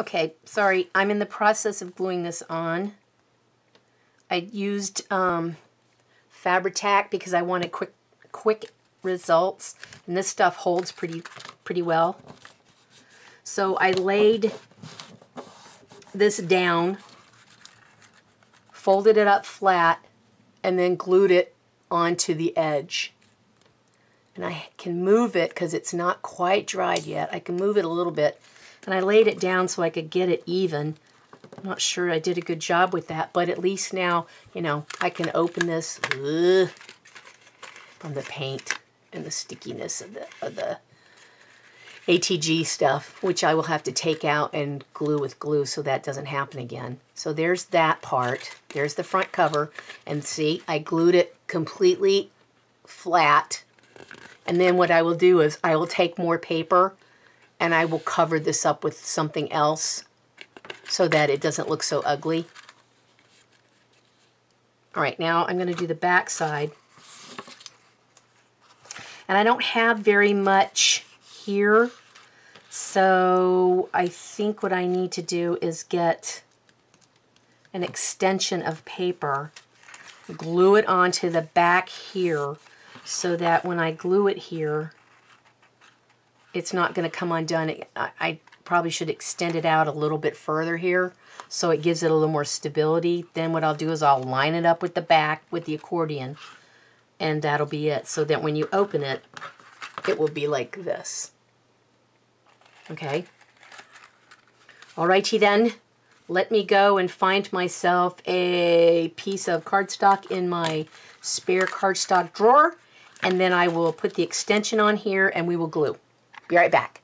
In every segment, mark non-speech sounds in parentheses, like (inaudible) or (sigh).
Okay, sorry, I'm in the process of gluing this on. I used um, Fabri-Tac because I wanted quick quick results, and this stuff holds pretty pretty well. So I laid this down, folded it up flat, and then glued it onto the edge. And I can move it because it's not quite dried yet. I can move it a little bit and I laid it down so I could get it even. I'm not sure I did a good job with that, but at least now, you know, I can open this ugh, from the paint and the stickiness of the, of the ATG stuff, which I will have to take out and glue with glue so that doesn't happen again. So there's that part. There's the front cover. And see, I glued it completely flat. And then what I will do is I will take more paper and I will cover this up with something else so that it doesn't look so ugly. All right, now I'm going to do the back side. And I don't have very much here, so I think what I need to do is get an extension of paper, glue it onto the back here so that when I glue it here, it's not going to come undone. I, I probably should extend it out a little bit further here so it gives it a little more stability. Then what I'll do is I'll line it up with the back with the accordion and that'll be it. So that when you open it, it will be like this. Okay. Alrighty then, let me go and find myself a piece of cardstock in my spare cardstock drawer and then I will put the extension on here and we will glue. Be right back.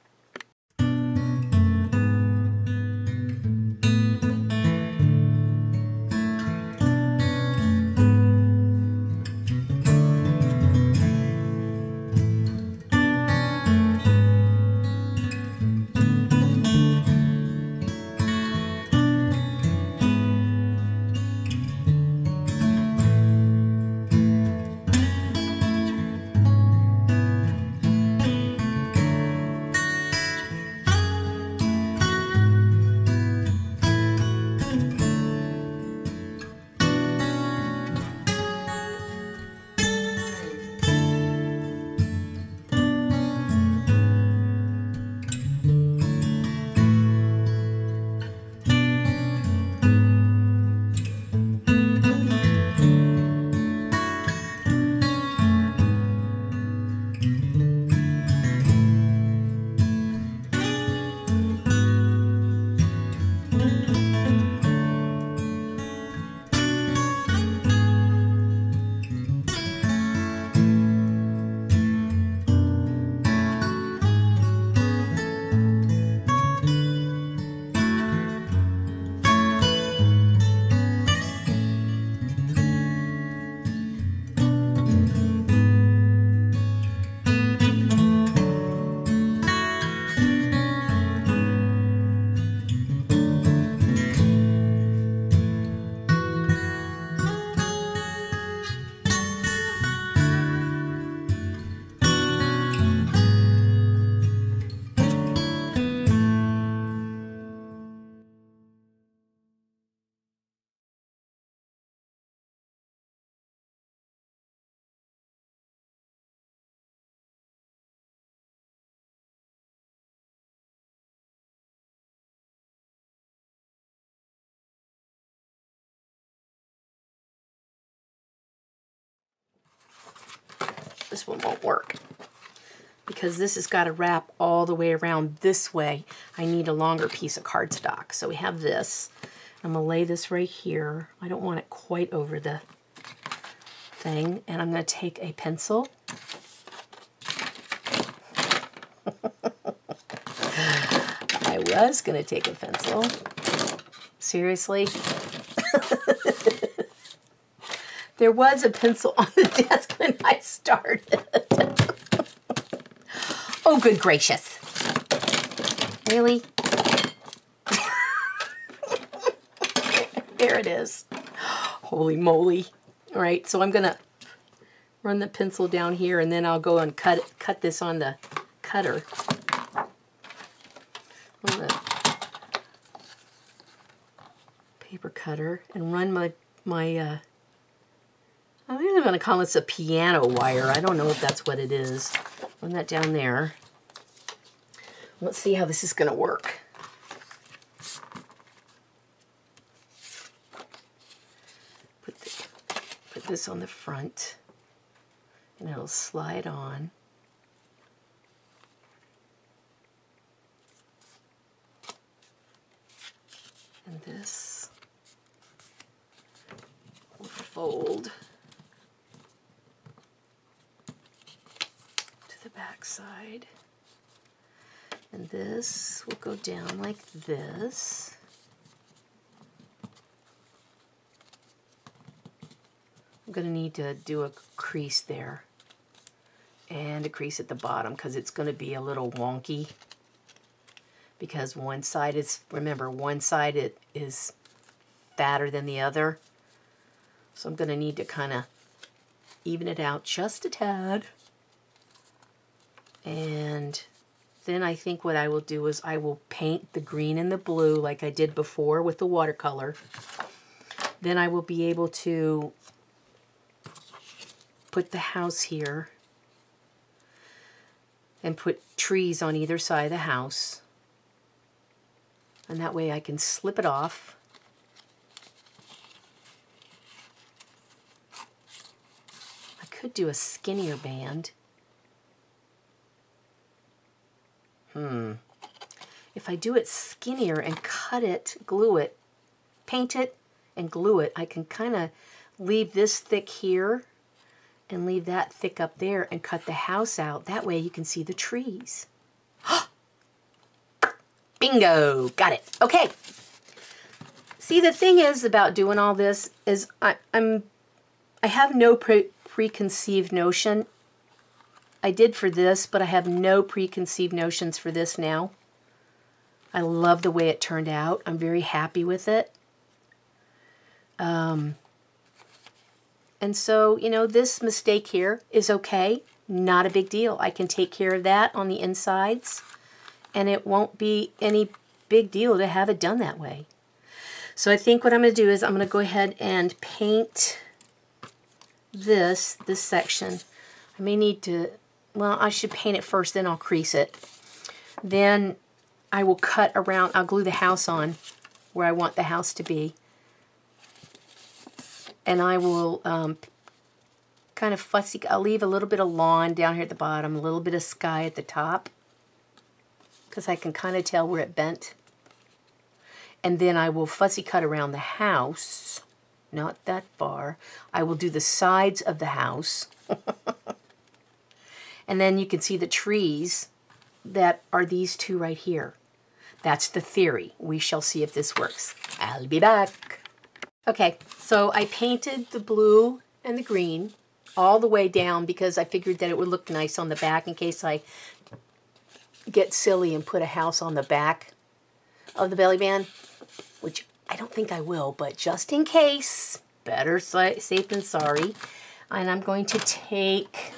This one won't work because this has got to wrap all the way around this way. I need a longer piece of cardstock. So we have this. I'm going to lay this right here. I don't want it quite over the thing. And I'm going to take a pencil. (laughs) I was going to take a pencil. Seriously? (laughs) There was a pencil (laughs) on the desk when I started. oh, good gracious. Really? (laughs) there it is. Holy moly. All right, so I'm to run the pencil down here and then I'll go and cut cut this on the cutter. Going to paper cutter and run my, my uh, going to call this a piano wire. I don't know if that's what it is. Run that down there. Let's see how this is going to work. Put, the, put this on the front and it'll slide on. And this will fold to the back side. And this will go down like this. I'm going to need to do a crease there and a crease at the bottom because it's going to be a little wonky because one side is, remember, one side it is fatter than the other. So I'm going to need to kind of even it out just a tad. And then I think what I will do is I will paint the green and the blue like I did before with the watercolor. Then I will be able to put the house here and put trees on either side of the house. And that way I can slip it off. I could do a skinnier band. Hmm. If I do it skinnier and cut it, glue it, paint it, and glue it, I can kind of leave this thick here and leave that thick up there and cut the house out. That way you can see the trees. (gasps) Bingo! Got it. Okay. See, the thing is about doing all this is I, I'm, I have no pre preconceived notion. I did for this, but I have no preconceived notions for this now. I love the way it turned out. I'm very happy with it. Um, and so, you know, this mistake here is okay. Not a big deal. I can take care of that on the insides and it won't be any big deal to have it done that way. So I think what I'm going to do is I'm going to go ahead and paint this, this section. I may need to, well, I should paint it first, then I'll crease it. Then I will cut around, I'll glue the house on where I want the house to be. And I will um, kind of fussy, I'll leave a little bit of lawn down here at the bottom, a little bit of sky at the top because I can kind of tell where it bent. And then I will fussy cut around the house, not that far. I will do the sides of the house. (laughs) and then you can see the trees that are these two right here. That's the theory. We shall see if this works. I'll be back. Okay, so I painted the blue and the green all the way down because I figured that it would look nice on the back in case I get silly and put a house on the back of the belly band, which I don't think I will, but just in case, better safe than sorry. And I'm going to take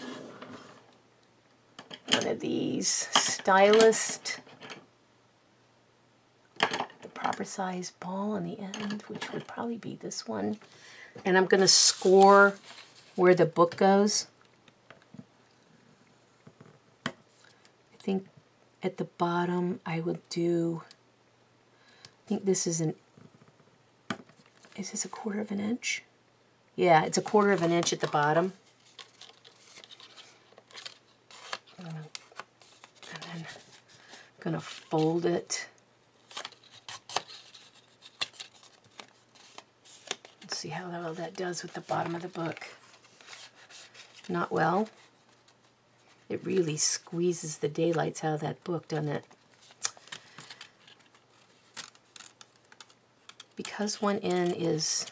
one of these stylist, the proper size ball on the end, which would probably be this one. And I'm going to score where the book goes. I think at the bottom I will do, I think this is an, is this a quarter of an inch? Yeah, it's a quarter of an inch at the bottom. And then I'm to fold it. Let's see how well that does with the bottom of the book. Not well. It really squeezes the daylights out of that book, doesn't it? Because one end is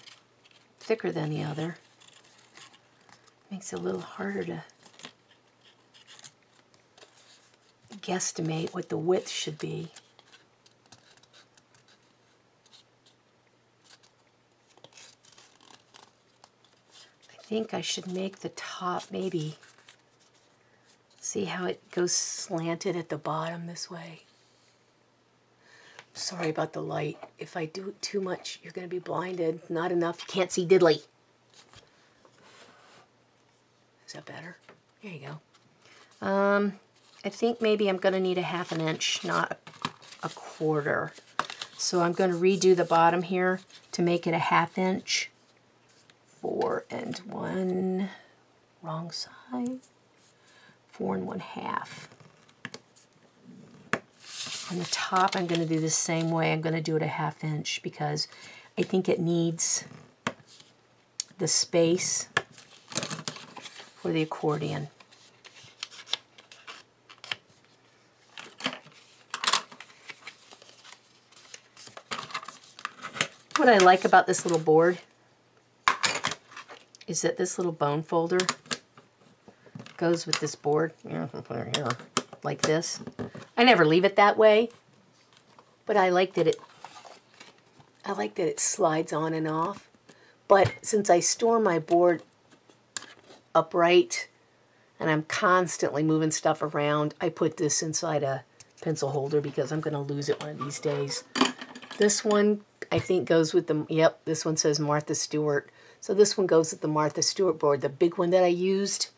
thicker than the other, makes it a little harder to guesstimate what the width should be. I think I should make the top maybe See how it goes slanted at the bottom this way? sorry about the light. If I do it too much, you're going to be blinded. Not enough. You can't see diddly. Is that better? There you go. Um, I think maybe I'm going to need a half an inch, not a quarter. So I'm going to redo the bottom here to make it a half inch. Four and one, wrong side. Four and one half. On the top, I'm going to do the same way. I'm going to do it a half inch because I think it needs the space for the accordion. What I like about this little board is that this little bone folder goes with this board. Yeah, put it here like this. I never leave it that way, but I like that it I like that it slides on and off. But since I store my board upright and I'm constantly moving stuff around, I put this inside a pencil holder because I'm going to lose it one of these days. This one I think goes with the, yep, this one says Martha Stewart. So this one goes with the Martha Stewart board, the big one that I used.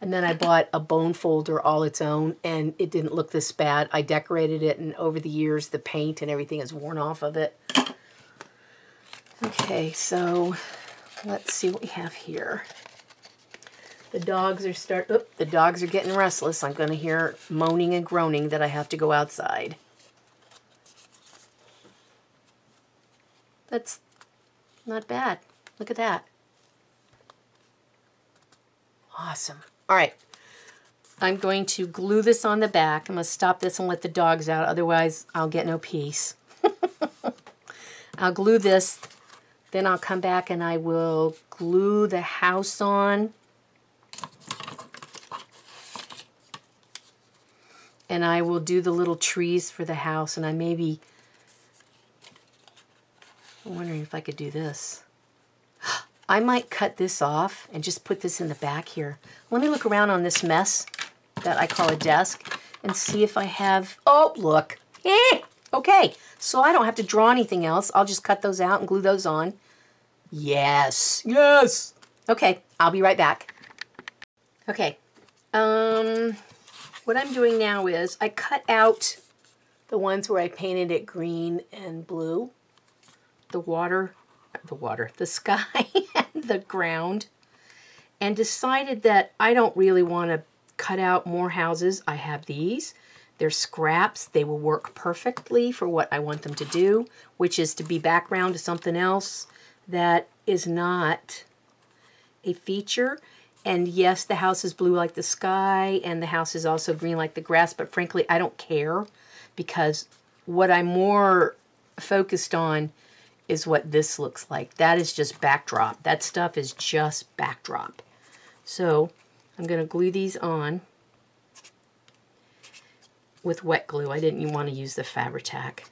And then I bought a bone folder all its own, and it didn't look this bad. I decorated it, and over the years, the paint and everything has worn off of it. Okay, so let's see what we have here. The dogs are start. Oop, the dogs are getting restless. I'm going to hear moaning and groaning that I have to go outside. That's not bad. Look at that. Awesome. All right. I'm going to glue this on the back. I'm going to stop this and let the dogs out. Otherwise, I'll get no peace. (laughs) I'll glue this. Then I'll come back and I will glue the house on. And I will do the little trees for the house. And I maybe... I'm wondering if I could do this. (gasps) I might cut this off and just put this in the back here. Let me look around on this mess that I call a desk and see if I have, oh, look. Eh, okay, so I don't have to draw anything else. I'll just cut those out and glue those on. Yes, yes. Okay, I'll be right back. Okay, um, what I'm doing now is I cut out the ones where I painted it green and blue. The water the water, the sky (laughs) and the ground, and decided that I don't really want to cut out more houses. I have these. They're scraps. They will work perfectly for what I want them to do, which is to be background to something else that is not a feature. And yes, the house is blue like the sky, and the house is also green like the grass, but frankly, I don't care because what I'm more focused on is what this looks like. That is just backdrop. That stuff is just backdrop. So I'm going to glue these on with wet glue. I didn't even want to use the Fabri-Tac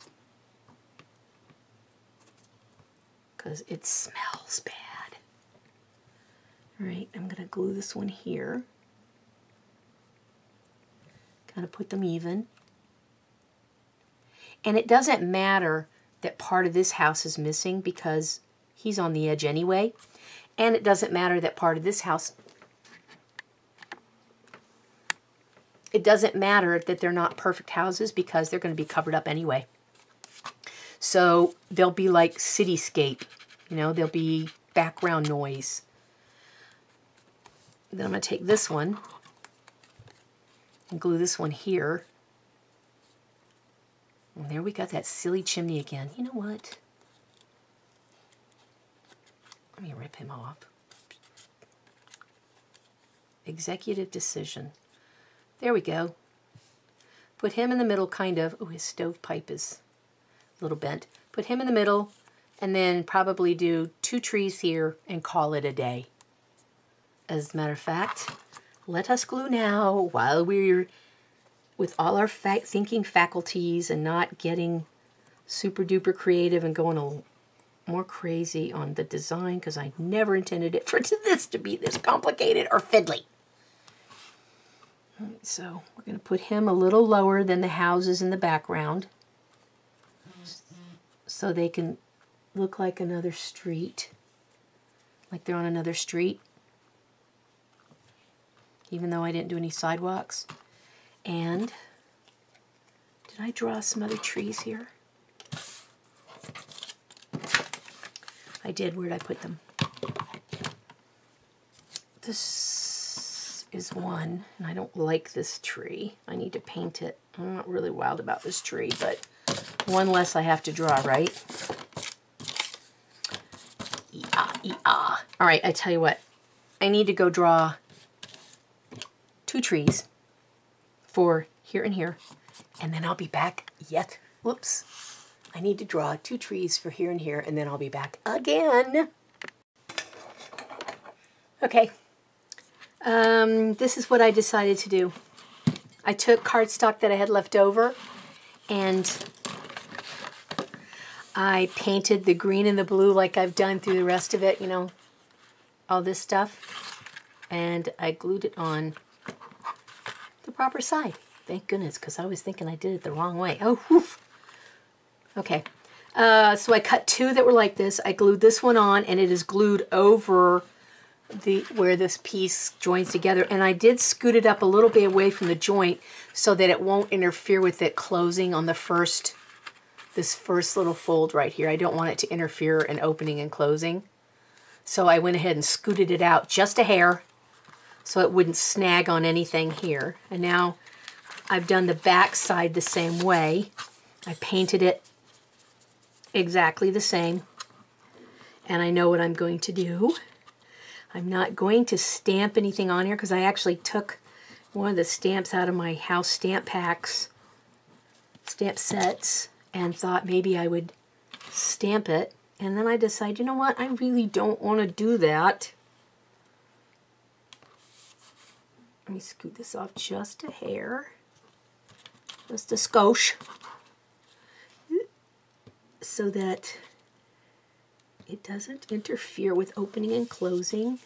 because it smells bad. All right, I'm going to glue this one here. Kind of put them even. And it doesn't matter that part of this house is missing because he's on the edge anyway. And it doesn't matter that part of this house, it doesn't matter that they're not perfect houses because they're going to be covered up anyway. So they'll be like cityscape, you know, they'll be background noise. Then I'm going to take this one and glue this one here. And there we got that silly chimney again. You know what? Let me rip him off. Executive decision. There we go. Put him in the middle, kind of. Oh, his stovepipe is a little bent. Put him in the middle, and then probably do two trees here and call it a day. As a matter of fact, let us glue now while we're with all our fa thinking faculties and not getting super duper creative and going a more crazy on the design because I never intended it (laughs) for this to be this complicated or fiddly. So we're going to put him a little lower than the houses in the background. so they can look like another street, like they're on another street, even though I didn't do any sidewalks. And did I draw some other trees here? I did. Where did I put them? This is one, and I don't like this tree. I need to paint it. I'm not really wild about this tree, but one less I have to draw, right? Yeah, yeah. All right, I tell you what. I need to go draw two trees for here and here, and then I'll be back yet. Whoops. I need to draw two trees for here and here, and then I'll be back again. Okay. Um, this is what I decided to do. I took cardstock that I had left over, and I painted the green and the blue like I've done through the rest of it, you know, all this stuff. And I glued it on proper side. Thank goodness, because I was thinking I did it the wrong way. Oh. Okay. Uh, so I cut two that were like this. I glued this one on, and it is glued over the where this piece joins together. And I did scoot it up a little bit away from the joint so that it won't interfere with it closing on the first, this first little fold right here. I don't want it to interfere in opening and closing. So I went ahead and scooted it out just a hair so it wouldn't snag on anything here. And now I've done the back side the same way. I painted it exactly the same. And I know what I'm going to do. I'm not going to stamp anything on here because I actually took one of the stamps out of my house stamp packs, stamp sets, and thought maybe I would stamp it. And then I decided, you know what, I really don't want to do that. Let me scoot this off just a hair. Just a skosh so that it doesn't interfere with opening and closing.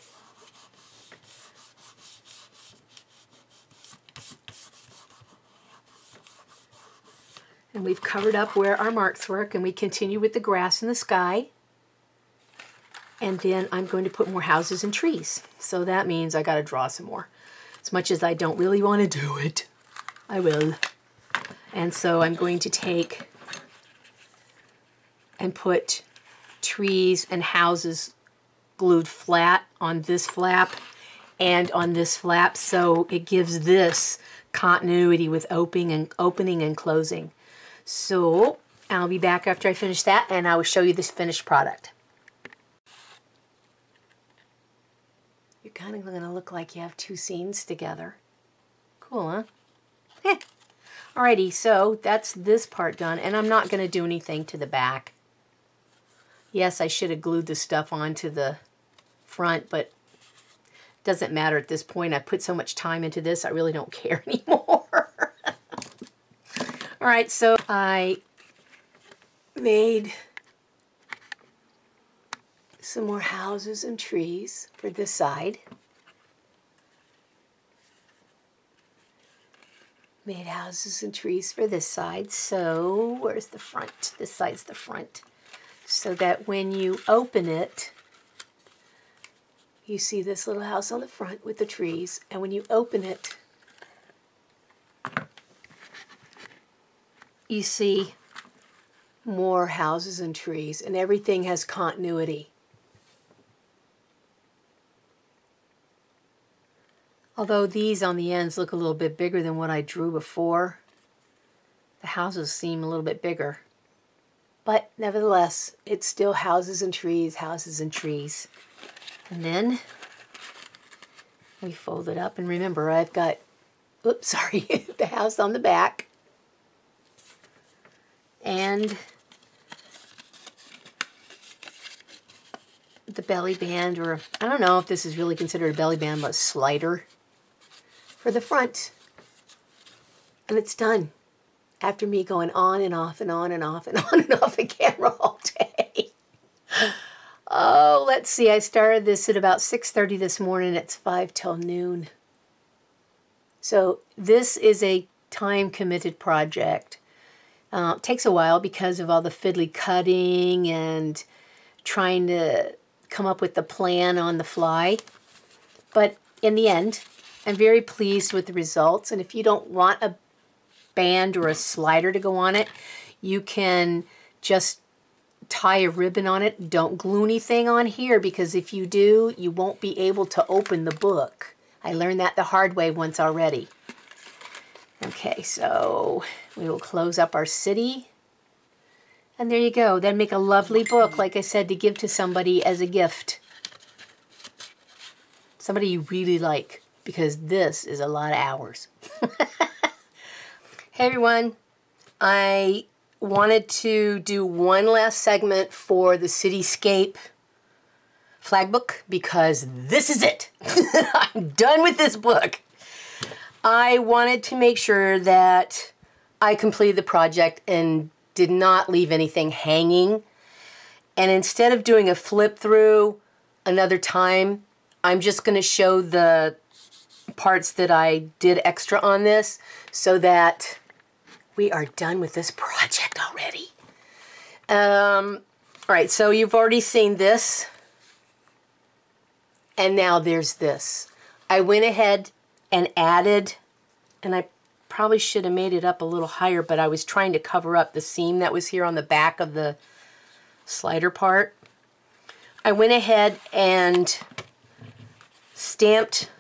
And we've covered up where our marks work and we continue with the grass and the sky. And then I'm going to put more houses and trees. So that means I got to draw some more. As much as I don't really want to do it, I will. And so I'm going to take and put trees and houses glued flat on this flap and on this flap so it gives this continuity with opening and opening and closing. So I'll be back after I finish that and I will show you this finished product. Kind of going to look like you have two scenes together. Cool, huh? Eh. Alrighty, so that's this part done and I'm not going to do anything to the back. Yes, I should have glued the stuff onto the front, but it doesn't matter at this point. I put so much time into this, I really don't (laughs) care anymore. (laughs) All right, so I made some more houses and trees for this side. Made houses and trees for this side. So where's the front? This side's the front so that when you open it, you see this little house on the front with the trees, and when you open it, you see more houses and trees, and everything has continuity. Although these on the ends look a little bit bigger than what I drew before, the houses seem a little bit bigger. But nevertheless, it's still houses and trees, houses and trees. And then we fold it up. And remember, I've got, oops, (laughs) sorry, the house on the back. And the belly band, or I don't know if this is really considered a belly band, but slider for the front. And it's done after me going on and off and on and off and (laughs) on and off the camera all day. oh, let's see. I started this at about 6.30 this morning. It's 5 till noon. So this is a time-committed project. Uh, takes a while because of all the fiddly cutting and trying to come up with the plan on the fly. But in the end, I'm very pleased with the results. And if you don't want a band or a slider to go on it, you can just tie a ribbon on it. Don't glue anything on here because if you do, you won't be able to open the book. I learned that the hard way once already. Okay, so we will close up our city. And there you go. Then make a lovely book, like I said, to give to somebody as a gift. Somebody you really like, because this is a lot of hours. (laughs) hey everyone, I wanted to do one last segment for the Cityscape flag book because this is it. (laughs) I'm done with this book. I wanted to make sure that I completed the project and did not leave anything hanging. And instead of doing a flip through another time, I'm just going to show the parts that I did extra on this so that we are done with this project already. Um, all right, so you've already seen this. And now there's this. I went ahead and added, and I probably should have made it up a little higher, but I was trying to cover up the seam that was here on the back of the slider part. I went ahead and stamped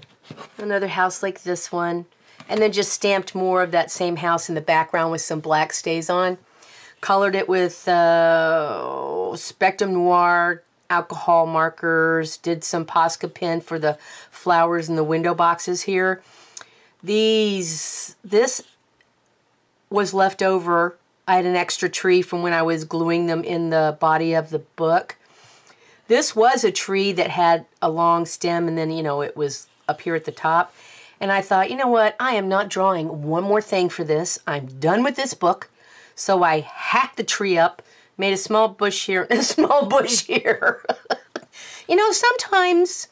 another house like this one and then just stamped more of that same house in the background with some black StazOn. Colored it with uh, Spectrum Noir alcohol markers, did some Posca pen for the flowers in the window boxes here. These, this was left over. I had an extra tree from when I was gluing them in the body of the book. This was a tree that had a long stem and then, you know, it was up here at the top. And I thought, you know what? I am not drawing one more thing for this. I'm done with this book. So I hacked the tree up, made a small bush here (laughs) a small bush here. (laughs) you know, sometimes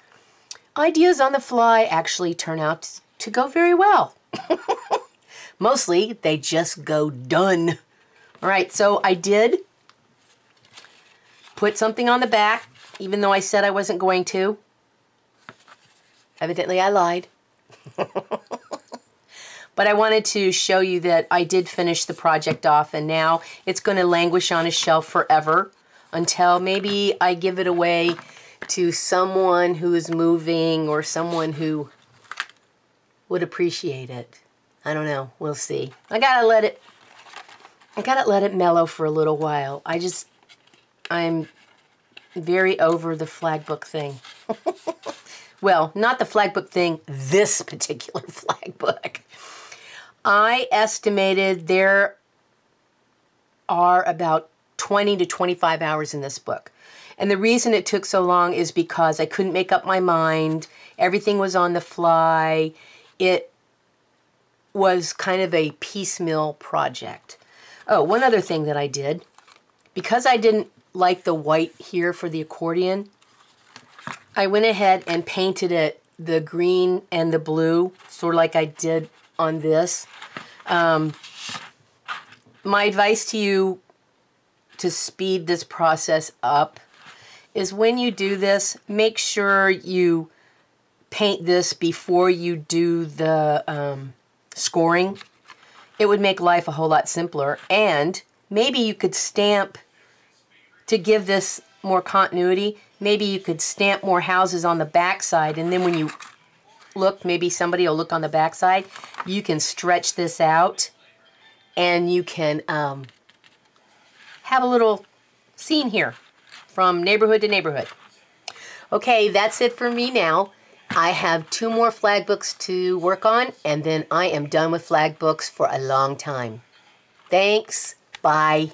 ideas on the fly actually turn out to go very well. (laughs) Mostly, they just go done. All right, so I did put something on the back, even though I said I wasn't going to. Evidently, I lied. (laughs) but I wanted to show you that I did finish the project off and now it's going to languish on a shelf forever until maybe I give it away to someone who is moving or someone who would appreciate it. I don't know. We'll see. I gotta let it I gotta let it mellow for a little while. I just I'm very over the flag book thing. (laughs) well, not the flag book thing, this particular (laughs) flag book. I estimated there are about 20 to 25 hours in this book. And the reason it took so long is because I couldn't make up my mind. Everything was on the fly. It was kind of a piecemeal project. Oh, one other thing that I did. Because I didn't like the white here for the accordion, I went ahead and painted it the green and the blue, sort of like I did on this. Um, my advice to you to speed this process up is when you do this, make sure you paint this before you do the um, scoring. It would make life a whole lot simpler. And maybe you could stamp to give this more continuity maybe you could stamp more houses on the backside and then when you look, maybe somebody will look on the backside, you can stretch this out and you can um, have a little scene here from neighborhood to neighborhood. Okay, that's it for me now. I have two more flag books to work on, and then I am done with flag books for a long time. Thanks. Bye.